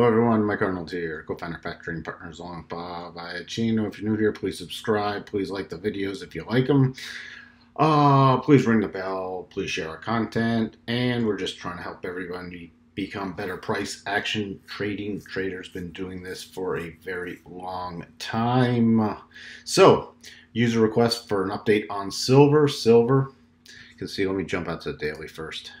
Hello everyone, Mike Arnold here, co-founder of Path Partners along with Bob Iacchino. If you're new here, please subscribe. Please like the videos if you like them. Uh, please ring the bell. Please share our content. And we're just trying to help everybody become better price action trading traders. Been doing this for a very long time. So, user request for an update on silver. Silver. You can see, let me jump out to the daily first.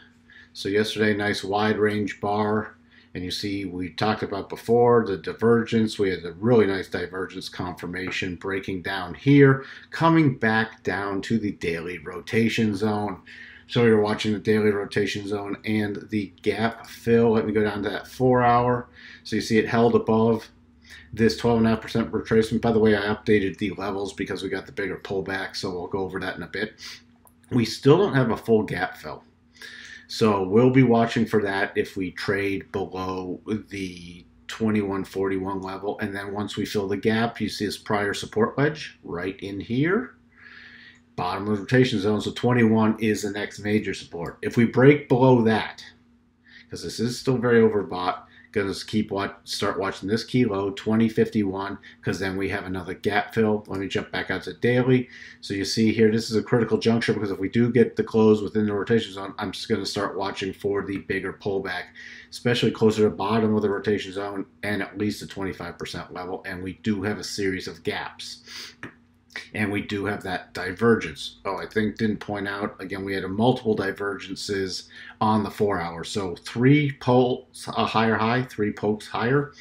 So yesterday, nice wide range bar and you see, we talked about before the divergence. We had a really nice divergence confirmation breaking down here, coming back down to the daily rotation zone. So are watching the daily rotation zone and the gap fill. Let me go down to that four hour. So you see it held above this 12.5% retracement. By the way, I updated the levels because we got the bigger pullback. So we'll go over that in a bit. We still don't have a full gap fill. So we'll be watching for that if we trade below the 2141 level. And then once we fill the gap, you see this prior support wedge right in here. Bottom of rotation zone. So 21 is the next major support. If we break below that, because this is still very overbought, going to keep watch, start watching this kilo 2051 because then we have another gap fill. Let me jump back out to daily. So you see here, this is a critical juncture because if we do get the close within the rotation zone, I'm just going to start watching for the bigger pullback, especially closer to bottom of the rotation zone and at least the 25% level. And we do have a series of gaps and we do have that divergence. Oh, I think didn't point out again. We had a multiple divergences on the four hour, so three pokes a higher high, three pokes higher,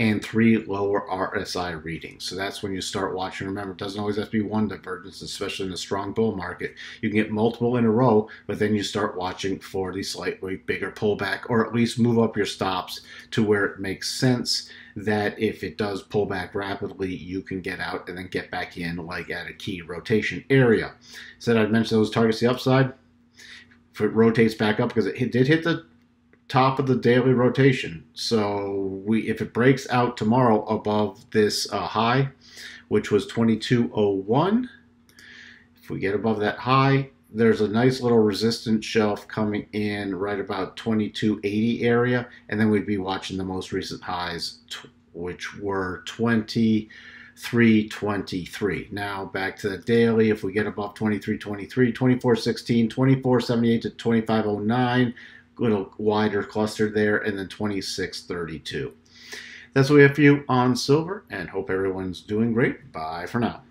and three lower RSI readings. So that's when you start watching. Remember, it doesn't always have to be one divergence, especially in a strong bull market. You can get multiple in a row, but then you start watching for the slightly bigger pullback, or at least move up your stops to where it makes sense that if it does pull back rapidly, you can get out and then get back in like at a key rotation area. Said I'd mention those targets the upside. If it rotates back up, because it did hit the top of the daily rotation. So we, if it breaks out tomorrow above this uh, high, which was 2201, if we get above that high, there's a nice little resistance shelf coming in right about 2280 area, and then we'd be watching the most recent highs, which were 2323. Now back to the daily, if we get above 2323, 2416, 2478 to 2509, little wider cluster there, and then 2632. That's what we have for you on silver, and hope everyone's doing great. Bye for now.